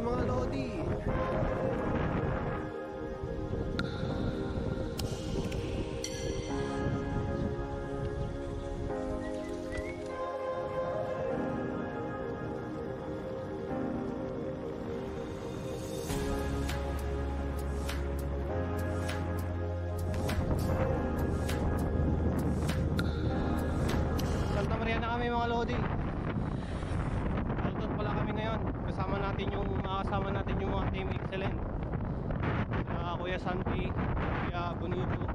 mga Lodi. Kuya Santi, Kuya Bonito,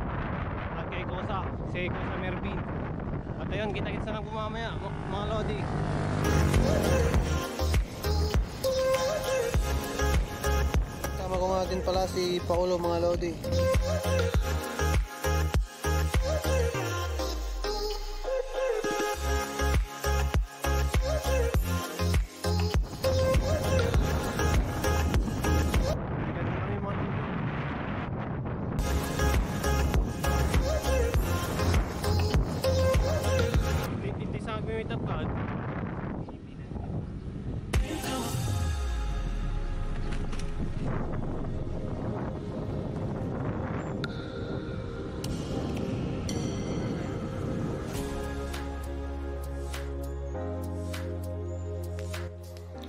at kay Kosa, si Kosa Mervin. At ayun, kita-kita na lang po mamaya, mga Lodi. Tama ko nga din pala si Paolo mga Lodi.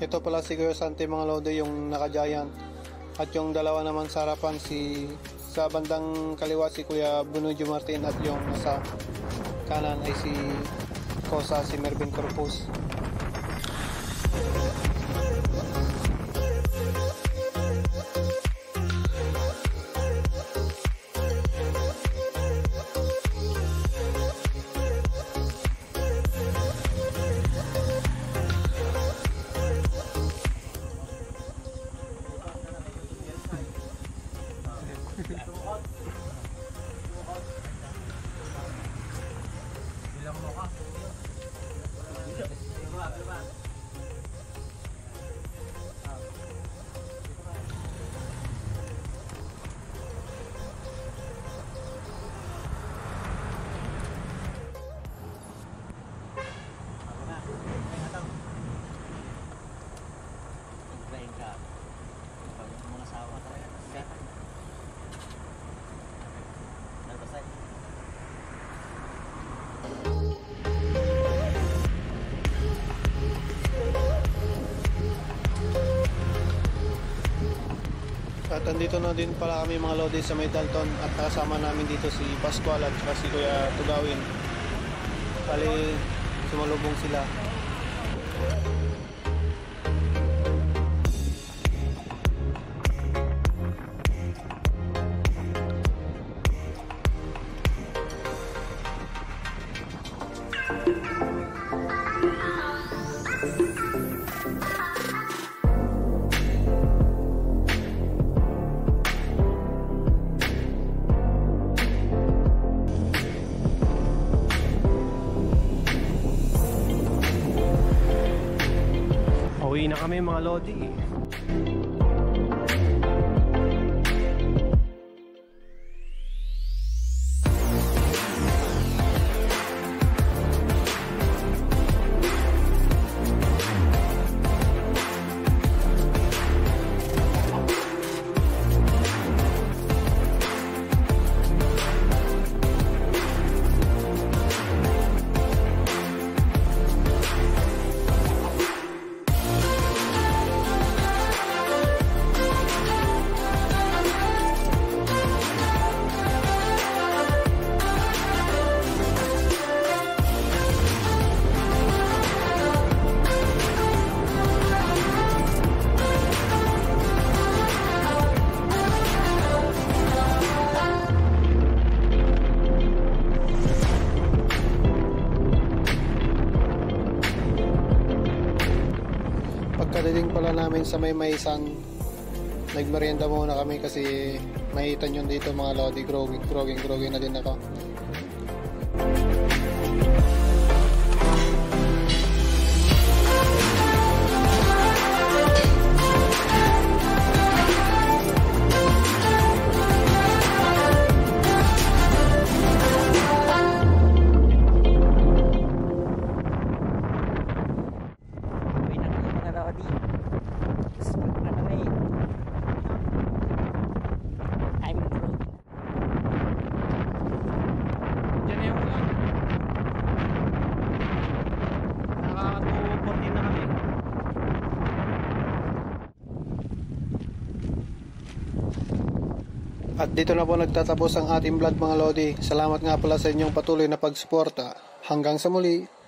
Ito pala si Kuya Sante mga lode yung naka-giant at yung dalawa naman sa harapan si sa bandang kaliwa si Kuya Bunujo Martin at yung nasa kanan ay si Kosa si Mervin Corpus. Pag mga sawa talaga. Andito na din pala kami mga lodi sa may at kasama namin dito si Pascual at si Kuya Tugawin. Bali, sumalubong sila. Uwi na kami mga lodi. Pagkadating pala namin sa may maisan, nagmerienda muna kami kasi mahitan yun dito mga lodi, growing, growing, growing na din ako. At dito na po nagtatapos ang ating vlog mga Lodi. Salamat nga pala sa inyong patuloy na pagsuporta. Hanggang sa muli.